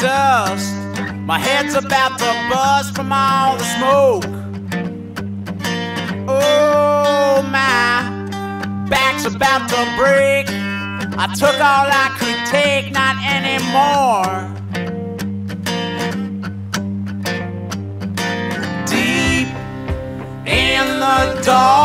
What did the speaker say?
Dust. My head's about to bust from all the smoke. Oh, my back's about to break. I took all I could take, not anymore. Deep in the dark.